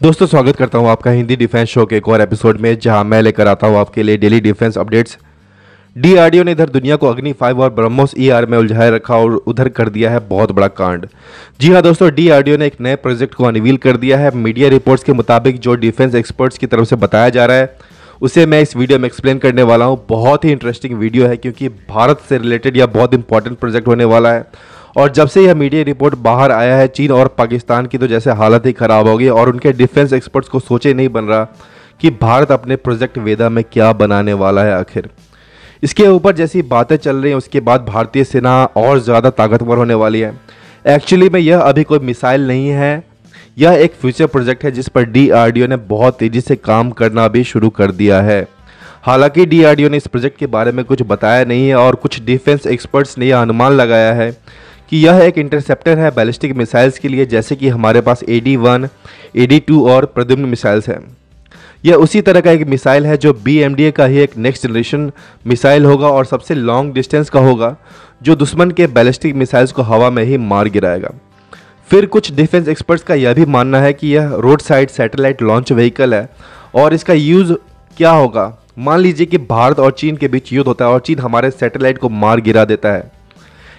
दोस्तों, स्वागत करता हूँ आपका हिंदी डिफेंस शो के एक और एपिसोड में, जहाँ मैं लेकर आता हूँ आपके लिए डेली डिफेंस अपडेट्स डीआरडीओ ने इधर दुनिया को अग्नि फाइव और ब्रह्मोस ईआर में उलझाए रखा और उधर कर दिया है बहुत बड़ा कांड। जी हाँ दोस्तों डीआरडीओ ने एक नए प्रोजेक्ट को अनवील कर दिया है। मीडिया रिपोर्ट्स के मुताबिक जो डिफेंस एक्सपर्ट्स की तरफ़ से बताया जा रहा है, उसे मैं इस वीडियो में एक्सप्लेन करने वाला हूँ। बहुत ही इंटरेस्टिंग वीडियो है, क्योंकि भारत से रिलेटेड यह बहुत इंपॉर्टेंट प्रोजेक्ट होने वाला है। और जब से यह मीडिया रिपोर्ट बाहर आया है, चीन और पाकिस्तान की तो जैसे हालत ही ख़राब हो गई और उनके डिफेंस एक्सपर्ट्स को सोचे नहीं बन रहा कि भारत अपने प्रोजेक्ट वेदा में क्या बनाने वाला है आखिर। इसके ऊपर जैसी बातें चल रही हैं, उसके बाद भारतीय सेना और ज़्यादा ताकतवर होने वाली है। एक्चुअली में यह अभी कोई मिसाइल नहीं है। यह एक फ्यूचर प्रोजेक्ट है जिस पर डीआरडीओ ने बहुत तेज़ी से काम करना भी शुरू कर दिया है। हालाँकि डी ने इस प्रोजेक्ट के बारे में कुछ बताया नहीं है और कुछ डिफेंस एक्सपर्ट्स ने यह अनुमान लगाया है कि यह एक इंटरसेप्टर है बैलिस्टिक मिसाइल्स के लिए, जैसे कि हमारे पास A D one A D two और प्रद्युम्न मिसाइल्स हैं। यह उसी तरह का एक मिसाइल है जो बी एम डी ए का ही एक नेक्स्ट जनरेशन मिसाइल होगा और सबसे लॉन्ग डिस्टेंस का होगा, जो दुश्मन के बैलिस्टिक मिसाइल्स को हवा में ही मार गिराएगा। फिर कुछ डिफेंस एक्सपर्ट्स का यह भी मानना है कि यह road side satellite launch vehicle है और इसका यूज़ क्या होगा? मान लीजिए कि भारत और चीन के बीच युद्ध होता है और चीन हमारे सैटेलाइट को मार गिरा देता है।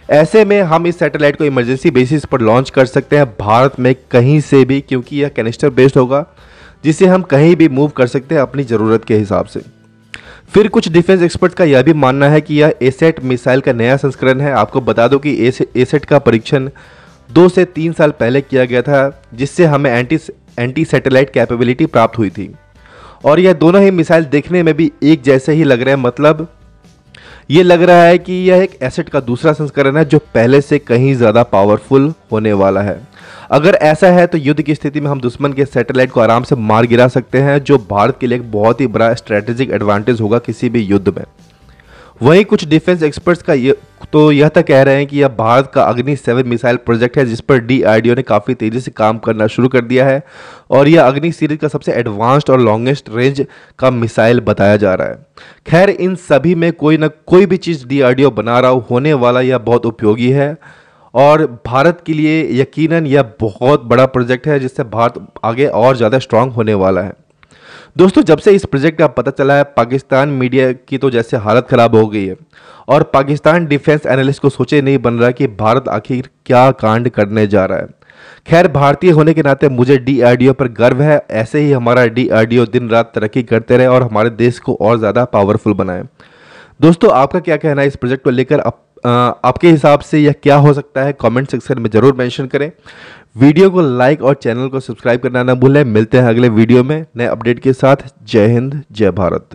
ऐसे में हम इस सैटेलाइट को इमरजेंसी बेसिस पर लॉन्च कर सकते हैं भारत में कहीं से भी, क्योंकि यह कैनिस्टर बेस्ड होगा, जिसे हम कहीं भी मूव कर सकते हैं अपनी ज़रूरत के हिसाब से। फिर कुछ डिफेंस एक्सपर्ट का यह भी मानना है कि यह एसेट मिसाइल का नया संस्करण है। आपको बता दो कि एसेट का परीक्षण दो से तीन साल पहले किया गया था, जिससे हमें एंटी एंटी सैटेलाइट कैपेबिलिटी प्राप्त हुई थी। और यह दोनों ही मिसाइल देखने में भी एक जैसे ही लग रहे हैं मतलब ये लग रहा है कि यह एक एसेट का दूसरा संस्करण है जो पहले से कहीं ज़्यादा पावरफुल होने वाला है। अगर ऐसा है तो युद्ध की स्थिति में हम दुश्मन के सैटेलाइट को आराम से मार गिरा सकते हैं, जो भारत के लिए एक बहुत ही बड़ा स्ट्रेटेजिक एडवांटेज होगा किसी भी युद्ध में। वहीं कुछ डिफेंस एक्सपर्ट्स का तो यह तक कह रहे हैं कि यह भारत का अग्नि सेवन मिसाइल प्रोजेक्ट है, जिस पर डी ने काफ़ी तेज़ी से काम करना शुरू कर दिया है और यह अग्नि सीरीज़ का सबसे एडवांस्ड और लॉन्गेस्ट रेंज का मिसाइल बताया जा रहा है। खैर, इन सभी में कोई ना कोई भी चीज़ डी बना रहा होने वाला यह बहुत उपयोगी है और भारत के लिए यकीनन यह बहुत बड़ा प्रोजेक्ट है, जिससे भारत आगे और ज़्यादा स्ट्रांग होने वाला है। दोस्तों जब से इस प्रोजेक्ट का पता चला है पाकिस्तान मीडिया की तो जैसे हालत ख़राब हो गई है। और पाकिस्तान डिफेंस एनालिस्ट को सोचे नहीं बन रहा कि भारत आखिर क्या कांड करने जा रहा है। खैर भारतीय होने के नाते मुझे डीआरडीओ पर गर्व है। ऐसे ही हमारा डीआरडीओ दिन रात तरक्की करते रहे और हमारे देश को और ज़्यादा पावरफुल बनाए। दोस्तों आपका क्या कहना है इस प्रोजेक्ट को लेकर? आप, आपके हिसाब से यह क्या हो सकता है? कमेंट सेक्शन में ज़रूर मेंशन करें। वीडियो को लाइक और चैनल को सब्सक्राइब करना ना भूलें। मिलते हैं अगले वीडियो में नए अपडेट के साथ। जय हिंद, जय भारत।